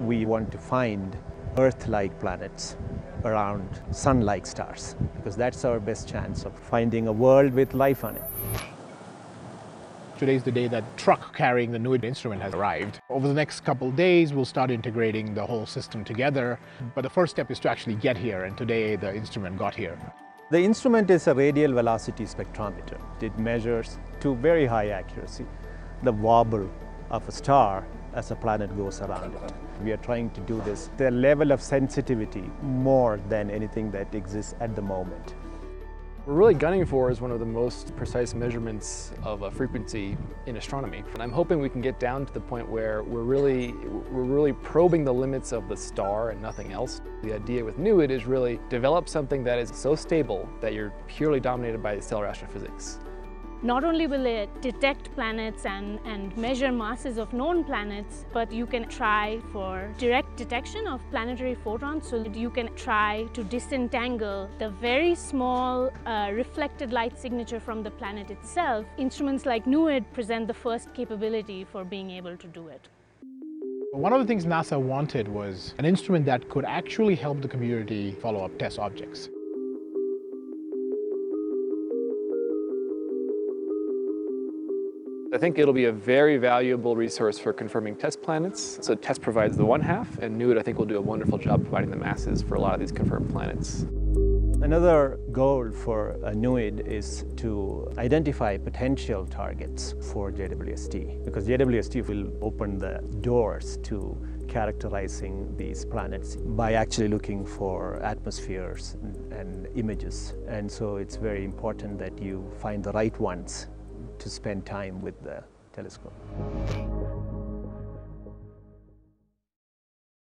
We want to find Earth-like planets around Sun-like stars because that's our best chance of finding a world with life on it. Today's the day that truck carrying the NEID instrument has arrived. Over the next couple days, we'll start integrating the whole system together. But the first step is to actually get here, and today the instrument got here. The instrument is a radial velocity spectrometer. It measures to very high accuracy the wobble of a star as a planet goes around it. We are trying to do this, the level of sensitivity more than anything that exists at the moment. We're really gunning for is one of the most precise measurements of a frequency in astronomy. And I'm hoping we can get down to the point where we're really, we're really probing the limits of the star and nothing else. The idea with NEID is really develop something that is so stable that you're purely dominated by stellar astrophysics. Not only will it detect planets and, and measure masses of known planets, but you can try for direct detection of planetary photons so you can try to disentangle the very small uh, reflected light signature from the planet itself. Instruments like NEID present the first capability for being able to do it. One of the things NASA wanted was an instrument that could actually help the community follow up TESS objects. I think it'll be a very valuable resource for confirming TESS planets. So TESS provides the one half, and NEID I think will do a wonderful job providing the masses for a lot of these confirmed planets. Another goal for uh, NEID is to identify potential targets for JWST because JWST will open the doors to characterizing these planets by actually looking for atmospheres and images. And so it's very important that you find the right ones to spend time with the telescope.